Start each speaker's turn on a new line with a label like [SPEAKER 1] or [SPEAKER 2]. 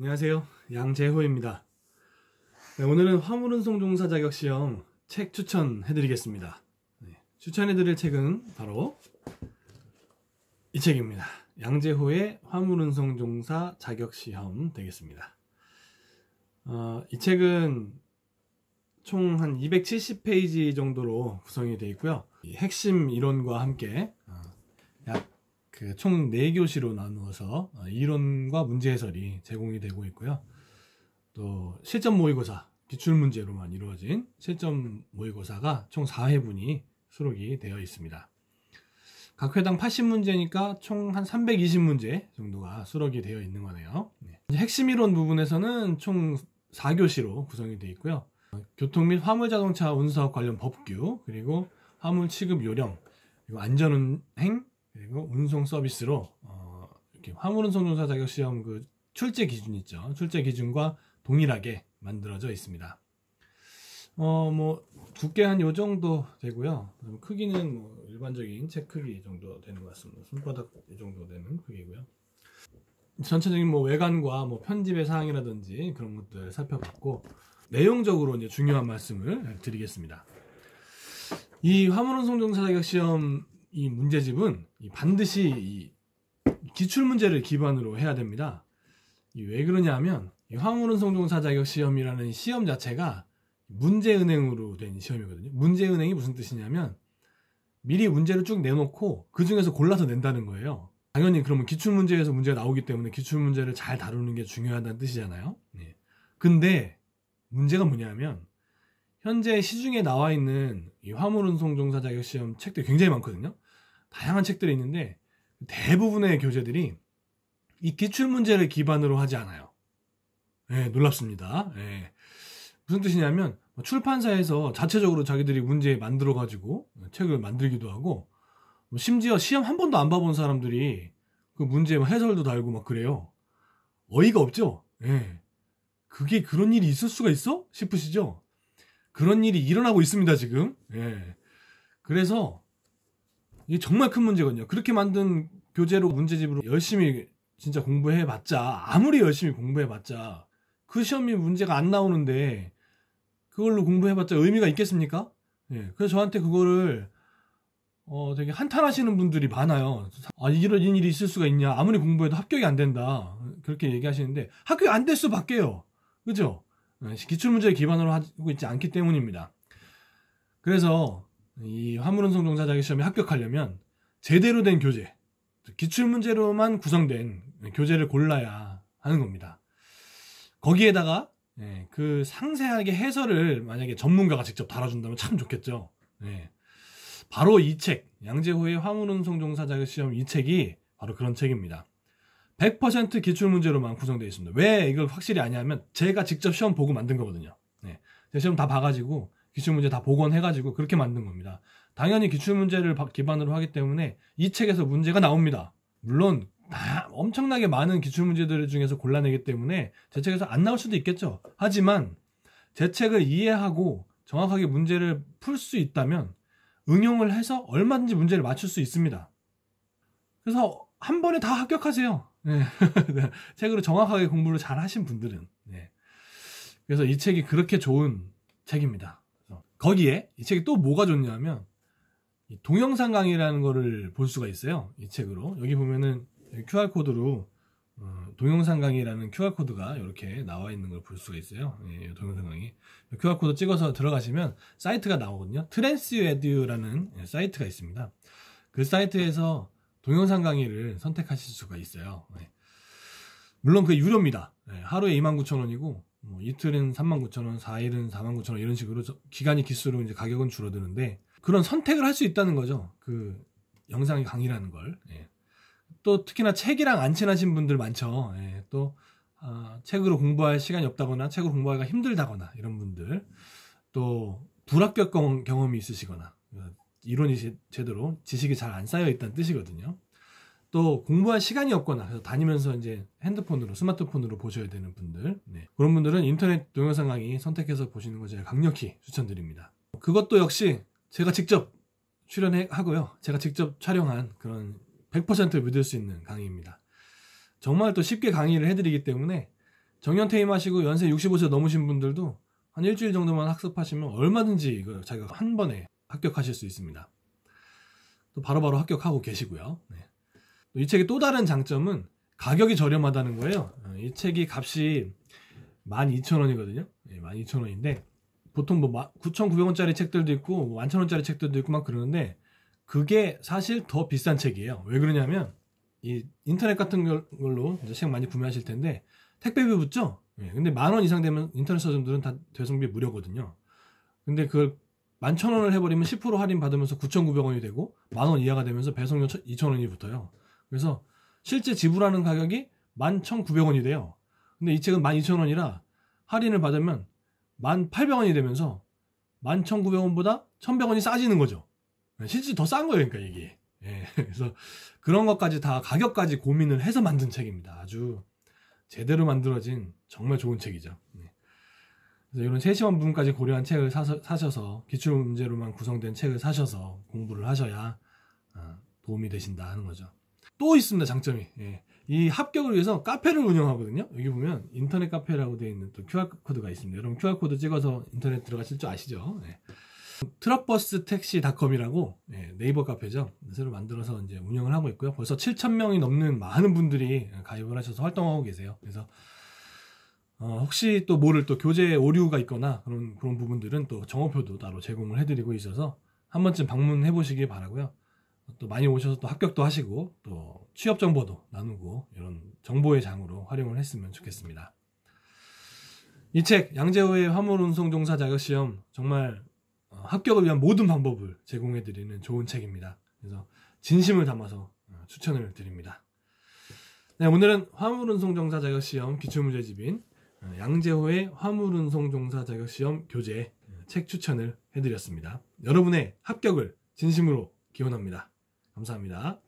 [SPEAKER 1] 안녕하세요. 양재호입니다. 네, 오늘은 화물운송 종사 자격 시험 책 추천해드리겠습니다. 네, 추천해드릴 책은 바로 이 책입니다. 양재호의 화물운송 종사 자격 시험 되겠습니다. 어, 이 책은 총 한 270페이지 정도로 구성이 되어 있고요. 핵심 이론과 함께 어, 약 그총 4교시로 나누어서 어, 이론과 문제 해설이 제공이 되고 있고요. 또 실전 모의고사 기출 문제로만 이루어진 실전 모의고사가 총 4회분이 수록이 되어 있습니다. 각 회당 80문제니까 총 한 320문제 정도가 수록이 되어 있는 거네요. 네. 핵심 이론 부분에서는 총 4교시로 구성이 되어 있고요. 교통 및 화물자동차 운수업 관련 법규, 그리고 화물 취급 요령, 그리고 안전운행, 그리고 운송 서비스로 어, 이렇게 화물운송 조사 자격 시험 그 출제 기준 있죠. 출제 기준과 동일하게 만들어져 있습니다. 어, 뭐 두께 한 요 정도 되고요. 크기는 뭐 일반적인 책 크기 정도 되는 것 같습니다. 손바닥 이 정도 되는 크기고요. 전체적인 뭐 외관과 뭐 편집의 사항이라든지 그런 것들 살펴봤고 내용적으로 이제 중요한 말씀을 드리겠습니다. 이 화물운송 종사 자격 시험 이 문제집은 반드시 이 기출 문제를 기반으로 해야 됩니다. 왜 그러냐면 화물운송 종사 자격 시험이라는 시험 자체가 문제은행으로 된 시험이거든요. 문제은행이 무슨 뜻이냐면 미리 문제를 쭉 내놓고 그 중에서 골라서 낸다는 거예요. 당연히 그러면 기출 문제에서 문제가 나오기 때문에 기출 문제를 잘 다루는 게 중요하다는 뜻이잖아요. 네. 근데 문제가 뭐냐면 현재 시중에 나와 있는 이 화물운송 종사 자격 시험 책들이 굉장히 많거든요. 다양한 책들이 있는데 대부분의 교재들이 이 기출 문제를 기반으로 하지 않아요. 네, 놀랍습니다. 네. 무슨 뜻이냐면 뭐 출판사에서 자체적으로 자기들이 문제 만들어 가지고 책을 만들기도 하고 뭐 심지어 시험 한 번도 안 봐본 사람들이 그 문제 해설도 달고 막 그래요. 어이가 없죠? 예. 그게 그런 일이 있을 수가 있어? 싶으시죠? 그런 일이 일어나고 있습니다, 지금. 예. 그래서 이게 정말 큰 문제거든요. 그렇게 만든 교재로 문제집으로 열심히 진짜 공부해봤자, 아무리 열심히 공부해봤자, 그 시험이 문제가 안 나오는데, 그걸로 공부해봤자 의미가 있겠습니까? 예. 그래서 저한테 그거를, 어, 되게 한탄하시는 분들이 많아요. 아, 이런 일이 있을 수가 있냐. 아무리 공부해도 합격이 안 된다. 그렇게 얘기하시는데, 합격이 안 될 수밖에요. 그죠? 예, 기출문제를 기반으로 하고 있지 않기 때문입니다. 그래서 이 화물운송 종사 자격시험에 합격하려면 제대로 된 교재, 기출문제로만 구성된 교재를 골라야 하는 겁니다. 거기에다가 예, 그 상세하게 해설을 만약에 전문가가 직접 달아준다면 참 좋겠죠. 예. 바로 이 책, 양재호의 화물운송 종사 자격시험 이 책이 바로 그런 책입니다. 100% 기출문제로만 구성되어 있습니다. 왜 이걸 확실히 아냐면 제가 직접 시험 보고 만든 거거든요. 네. 제 시험 다 봐가지고 기출문제 다 복원해가지고 그렇게 만든 겁니다. 당연히 기출문제를 기반으로 하기 때문에 이 책에서 문제가 나옵니다. 물론 다 엄청나게 많은 기출문제들 중에서 골라내기 때문에 제 책에서 안 나올 수도 있겠죠. 하지만 제 책을 이해하고 정확하게 문제를 풀 수 있다면 응용을 해서 얼마든지 문제를 맞출 수 있습니다. 그래서 한 번에 다 합격하세요. 네. 네. 책으로 정확하게 공부를 잘 하신 분들은. 네. 그래서 이 책이 그렇게 좋은 책입니다. 거기에 이 책이 또 뭐가 좋냐면 동영상 강의라는 거를 볼 수가 있어요. 이 책으로. 여기 보면은 QR코드로 어, 동영상 강의라는 QR코드가 이렇게 나와 있는 걸 볼 수가 있어요. 예, 동영상 강의. QR코드 찍어서 들어가시면 사이트가 나오거든요. 트랜스 에듀라는 사이트가 있습니다. 그 사이트에서 동영상 강의를 선택하실 수가 있어요. 네. 물론 그 유료입니다. 네, 하루에 29,000원이고 뭐 이틀은 39,000원, 4일은 49,000원 이런 식으로 기간이 길수록 이제 가격은 줄어드는데 그런 선택을 할 수 있다는 거죠. 그 영상의 강의라는 걸. 네. 또 특히나 책이랑 안 친하신 분들 많죠. 예, 또 아, 책으로 공부할 시간이 없다거나 책으로 공부하기가 힘들다거나 이런 분들 또 불합격 경험이 있으시거나 이론이 제대로 지식이 잘 안 쌓여 있다는 뜻이거든요. 또 공부할 시간이 없거나 그래서 다니면서 이제 핸드폰으로 스마트폰으로 보셔야 되는 분들 네. 그런 분들은 인터넷 동영상 강의 선택해서 보시는 거 제가 강력히 추천드립니다. 그것도 역시 제가 직접 출연하고요. 제가 직접 촬영한 그런 100% 믿을 수 있는 강의입니다. 정말 또 쉽게 강의를 해드리기 때문에 정년 퇴임하시고 연세 65세 넘으신 분들도 한 일주일 정도만 학습하시면 얼마든지 이거 자기가 한 번에 합격하실 수 있습니다. 또 바로바로 합격하고 계시고요. 네. 이 책의 또 다른 장점은 가격이 저렴하다는 거예요. 어, 이 책이 값이 12,000원이거든요. 네, 12,000원인데 보통 뭐 9,900원짜리 책들도 있고 11,000원짜리 책들도 있고 막 그러는데 그게 사실 더 비싼 책이에요. 왜 그러냐면 이 인터넷 같은 걸로 이제 책 많이 구매하실 텐데 택배비 붙죠? 예, 근데 만 원 이상 되면 인터넷 서점들은 다 배송비 무료거든요. 근데 그걸 만천 원을 해버리면 10% 할인 받으면서 9,900원이 되고 만 원 이하가 되면서 배송료 2,000원이 붙어요. 그래서 실제 지불하는 가격이 11,900원이 돼요. 근데 이 책은 12,000원이라 할인을 받으면 1,800원이 되면서 11,900원보다 1,100원이 싸지는 거죠. 예, 실제 더 싼 거예요, 그러니까 이게. 예, 그래서 그런 것까지 다 가격까지 고민을 해서 만든 책입니다. 아주 제대로 만들어진 정말 좋은 책이죠. 이런 세심한 부분까지 고려한 책을 사서, 사셔서 기출 문제로만 구성된 책을 사셔서 공부를 하셔야 어, 도움이 되신다 하는 거죠. 또 있습니다 장점이. 예. 이 합격을 위해서 카페를 운영하거든요. 여기 보면 인터넷 카페라고 되어 있는 또 QR 코드가 있습니다. 여러분 QR 코드 찍어서 인터넷 들어가실 줄 아시죠? 네. 트럭버스 택시닷컴이라고 네이버 카페죠. 새로 만들어서 이제 운영을 하고 있고요. 벌써 7천 명이 넘는 많은 분들이 가입을 하셔서 활동하고 계세요. 그래서 어, 혹시 또 모를 또 교재 오류가 있거나 그런 그런 부분들은 또 정오표도 따로 제공을 해드리고 있어서 한 번쯤 방문해 보시길 바라고요. 또 많이 오셔서 또 합격도 하시고 또 취업 정보도 나누고 이런 정보의 장으로 활용을 했으면 좋겠습니다. 이 책 양재호의 화물운송종사 자격시험 정말 어, 합격을 위한 모든 방법을 제공해 드리는 좋은 책입니다. 그래서 진심을 담아서 어, 추천을 드립니다. 네, 오늘은 화물운송종사 자격시험 기출문제집인 어, 양재호의 화물운송 종사 자격시험 교재 책 추천을 해드렸습니다. 여러분의 합격을 진심으로 기원합니다. 감사합니다.